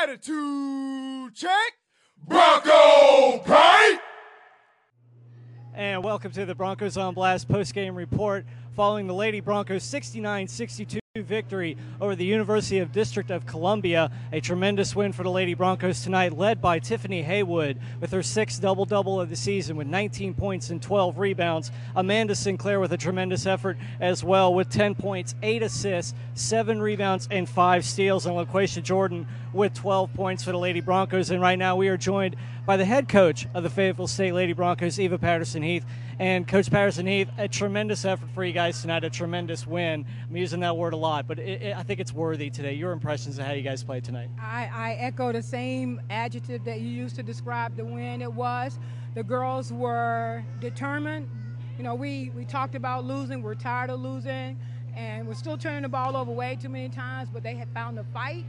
Attitude check. Bronco Pete. And welcome to the Broncos on Blast post-game report following the Lady Broncos 69-62 victory over the University of District of Columbia. A tremendous win for the Lady Broncos tonight, led by Tiffany Haywood with her sixth double double of the season with 19 points and 12 rebounds. Amanda Sinclair with a tremendous effort as well with 10 points, 8 assists, 7 rebounds, and 5 steals. And LaQuasha Jordan with 12 points for the Lady Broncos. And right now we are joined by the head coach of the Fayetteville State Lady Broncos, Eva Patterson Heath. And Coach Patterson Heath, a tremendous effort for you guys tonight, a tremendous win. I'm using that word a lot, but it, it, I think it's worthy today. Your impressions of how you guys played tonight? I, I echo the same adjective that you used to describe the win. It was the girls were determined. You know, we, we talked about losing, we're tired of losing, and we're still turning the ball over way too many times, but they had found a fight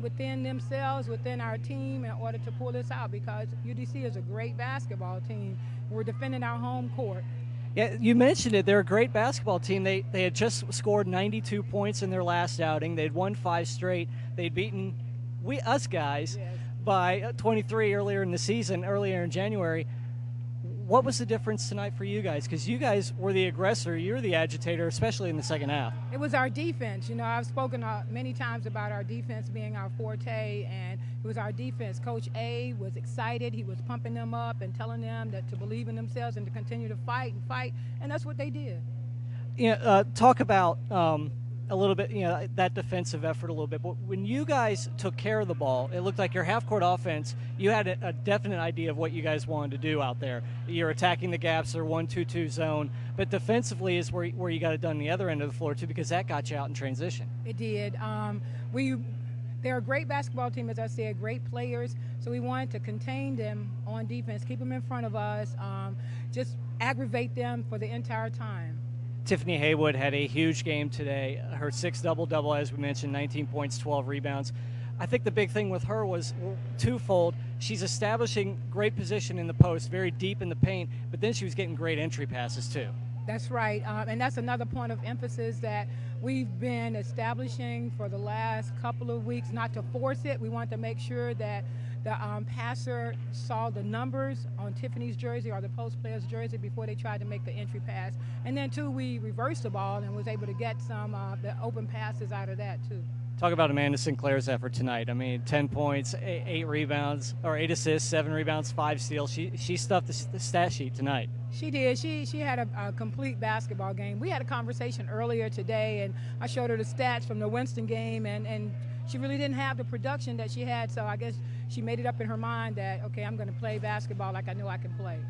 within themselves, within our team, in order to pull this out because UDC is a great basketball team. We're defending our home court. Yeah, you mentioned it. They're a great basketball team. They they had just scored 92 points in their last outing. They'd won five straight. They'd beaten we us guys Yes. by uh, 23 earlier in the season, earlier in January. What was the difference tonight for you guys? Because you guys were the aggressor. You're the agitator, especially in the second half. It was our defense. You know, I've spoken uh, many times about our defense being our forte, and it was our defense. Coach A was excited. He was pumping them up and telling them that to believe in themselves and to continue to fight and fight, and that's what they did. Yeah, uh, talk about um, a little bit, you know, that defensive effort a little bit. But when you guys took care of the ball, it looked like your half court offense, you had a, definite idea of what you guys wanted to do out there. You're attacking the gaps, or 1 2 2 zone. But defensively is where, where you got it done the other end of the floor, too, because that got you out in transition. It did. Um, we they're a great basketball team, as I said, great players. So we wanted to contain them on defense, keep them in front of us, um, just aggravate them for the entire time. Tiffany Haywood had a huge game today. Her six double double, as we mentioned, 19 points, 12 rebounds. I think the big thing with her was twofold. She's establishing great position in the post, very deep in the paint, but then she was getting great entry passes too. That's right. Um, and that's another point of emphasis that we've been establishing for the last couple of weeks, not to force it. We want to make sure that the um, passer saw the numbers on Tiffany's jersey or the post player's jersey before they tried to make the entry pass. And then, too, we reversed the ball and was able to get some uh, the open passes out of that, too. Talk about Amanda Sinclair's effort tonight. I mean, 10 points, eight, rebounds, or eight assists, seven rebounds, five steals. She she stuffed the, the stat sheet tonight. She did. She she had a, a, complete basketball game. We had a conversation earlier today, and I showed her the stats from the Winston game, and, and she really didn't have the production that she had. So I guess she made it up in her mind that okay, I'm going to play basketball like I know I can play.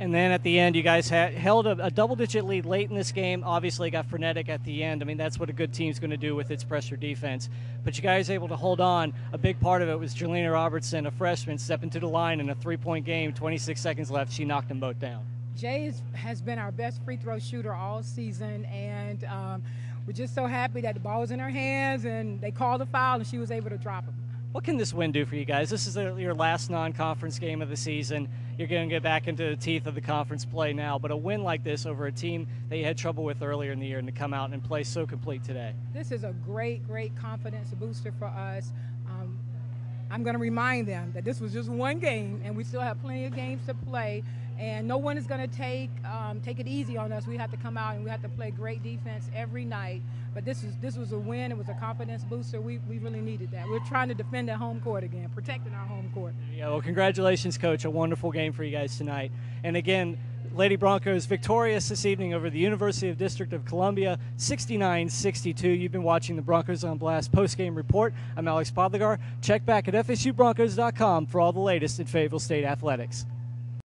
And then at the end, you guys had, held a, a double-digit lead late in this game. Obviously, got frenetic at the end. I mean, that's what a good team's going to do with its pressure defense. But you guys able to hold on. A big part of it was Je'Lena Robertson, a freshman, stepping to the line in a three-point game. 26 seconds left. She knocked them both down. Jay is, has been our best free throw shooter all season, and um, we're just so happy that the ball was in her hands and they called a foul and she was able to drop it. What can this win do for you guys? This is your last non-conference game of the season. You're going to get back into the teeth of the conference play now, but a win like this over a team that you had trouble with earlier in the year and to come out and play so complete today. This is a great, great confidence booster for us. I'm going to remind them that this was just one game, and we still have plenty of games to play. And no one is going to take um, take it easy on us. We have to come out and we have to play great defense every night. But this is this was a win. It was a confidence booster. We, we really needed that. We're trying to defend at home court again, protecting our home court. Yeah. Well, congratulations, coach. A wonderful game for you guys tonight. And again, Lady Broncos victorious this evening over the University of District of Columbia, 69-62. You've been watching the Broncos on Blast post-game report. I'm Alex Podlegar. Check back at FSUBroncos.com for all the latest in Fayetteville State athletics.